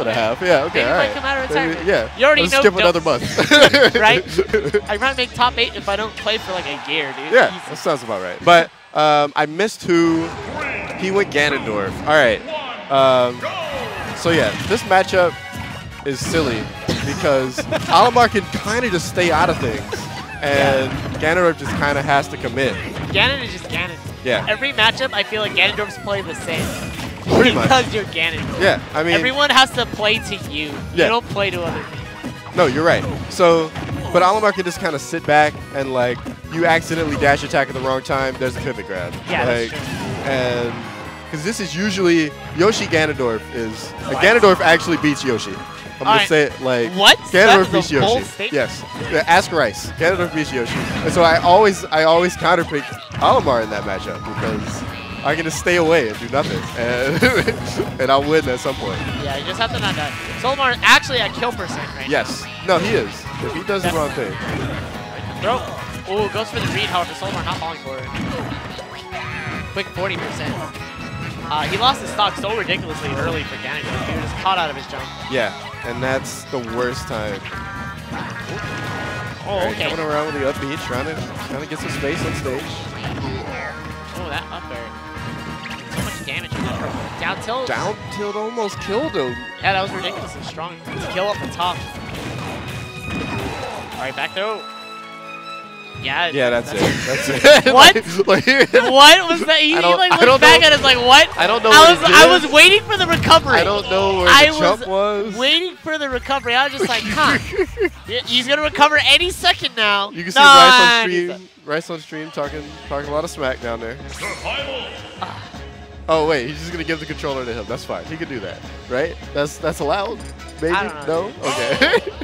and a Okay. Yeah, okay, Maybe all right. come out of Maybe- Yeah. You already Let's know skip don't- another month. right? I probably make top eight if I don't play for like a year, dude. Yeah, Easy. that sounds about right. But um, I missed who. He went Ganondorf. All right. Um, so yeah, this matchup is silly because Olimar can kind of just stay out of things, and Ganondorf just kind of has to commit. Ganon is just Ganon. Yeah. Every matchup, I feel like Ganondorf's play the same. Pretty much. because you're Ganon. Yeah, I mean, Everyone has to play to you. Yeah. You don't play to other people. no, you're right. So, but Olimar can just kind of sit back and like you accidentally dash attack at the wrong time. There's a pivot grab. Yeah, like, and because this is usually Yoshi Ganondorf is uh, Ganondorf actually beats Yoshi. I'm gonna Alright. say it like What? Ganondorf That's beats a bold Yoshi. Yes. Yeah, ask Rice. Ganondorf beats Yoshi. And so I always I always counterpick Olimar in that matchup because I can just stay away and do nothing, and and I'll win at some point. Yeah, you just have to not die. Soulimar actually at kill percent right Yes. No, he is. If he does the wrong thing. now. Throw. Ooh, goes for the read, however, Soulimar not falling for it. Quick 40%. Uh, he lost his stock so ridiculously early for Ganondorf. He was just caught out of his jump. Yeah, and that's the worst time. Oh, Right, okay. Coming around with the up B, trying to trying to get some space on stage. Oh, that up air. So much damage from that. Down tilt. Down tilt almost killed him. Yeah, that was ridiculously strong. Let's kill up the top. All right, back throw. Yeah. Yeah, that's it. That's it. What? Like- What was that? He, like looked back know. at us like, what? I don't know I was I was waiting for the recovery. I don't know where I was was. waiting for the recovery. I was just like, huh. He's gonna recover any second now. You can see No, Rice on stream. Rice on stream talking talking a lot of smack down there. Oh wait, he's just gonna give the controller to him. That's fine. He can do that, right? That's that's allowed. Maybe I don't know, no. Okay.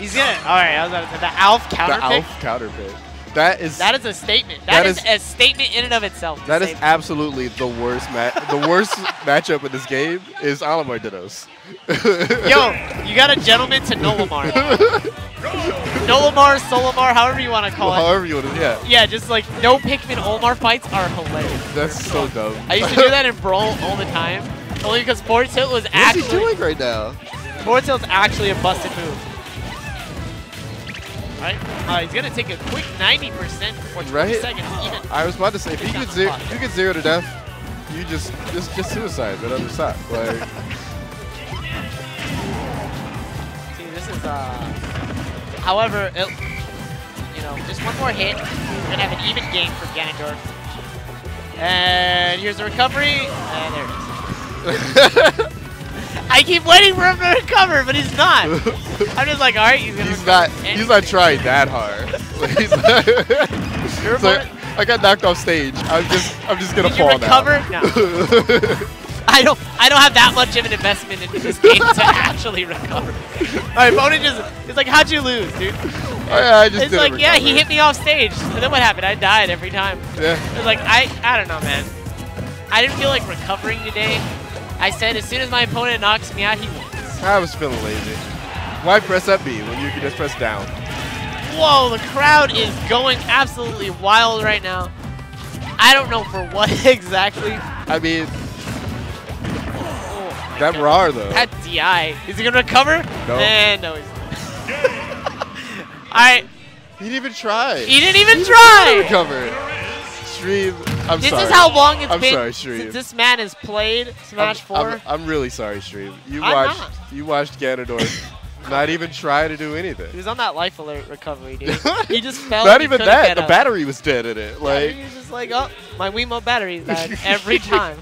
He's gonna. All right, I was about to say the Alph the counter pick. Alph counter pick. That is That is a statement. That that is, is- a statement in and of itself. that is absolutely the worst match. the worst matchup in this game is Olimar Dittos. Yo, you got a gentleman to Nolamar. Nolamar, Soulimar, however you want to call it. however you want to. Yeah, Yeah, just like no Pikmin Olmar fights are hilarious. that's so dumb. I used to do that in Brawl all the time. Only because Forward Tilt was actually. What's he doing right now? Forward Tilt's actually a busted move. Alright, uh, he's gonna take a quick 90% for 20 Right? seconds even. I was about to say, if you get zero, if you get zero to death, you just just just suicide that other side. Like, See, this is, uh... However, it, you know, just one more hit. We're gonna have an even game for Ganondorf. And here's the recovery, and there it is. I keep waiting for him to recover, but he's not. I'm just like, all right, he's gonna. he's not And he's not trying that hard. Like, he's not- Your It's like, I got knocked off stage. I'm just I'm just gonna Did you fall recover? now. No. I don't. I don't have that much of an investment into this game to actually recover. My opponent just. It's like, how'd you lose, dude? Oh, I, I just It's like, yeah, he hit me off stage, and then what happened? I died every time. Yeah. It's like I. I don't know, man. I didn't feel like recovering today. I said as soon as my opponent knocks me out, he wins. I was feeling lazy. Why press up B when you can just press down? Whoa, the crowd is going absolutely wild right now. I don't know for what exactly. I mean, Oh that God. RAR though. That DI. Is he gonna recover? No. Eh, no, he's not. Alright, He didn't even try. he didn't even He try! recover. Stream. I'm This sorry. is how long it's I'm been sorry, since this man has played Smash I'm, 4. I'm, I'm really sorry, Stream. You I'm watched not. you watched Ganondorf not even try to do anything. he was on that life alert recovery, dude. he just fell. Not even that. The battery was dead in it. Yeah, Like he was just like, oh, my Wiimote battery's died every time.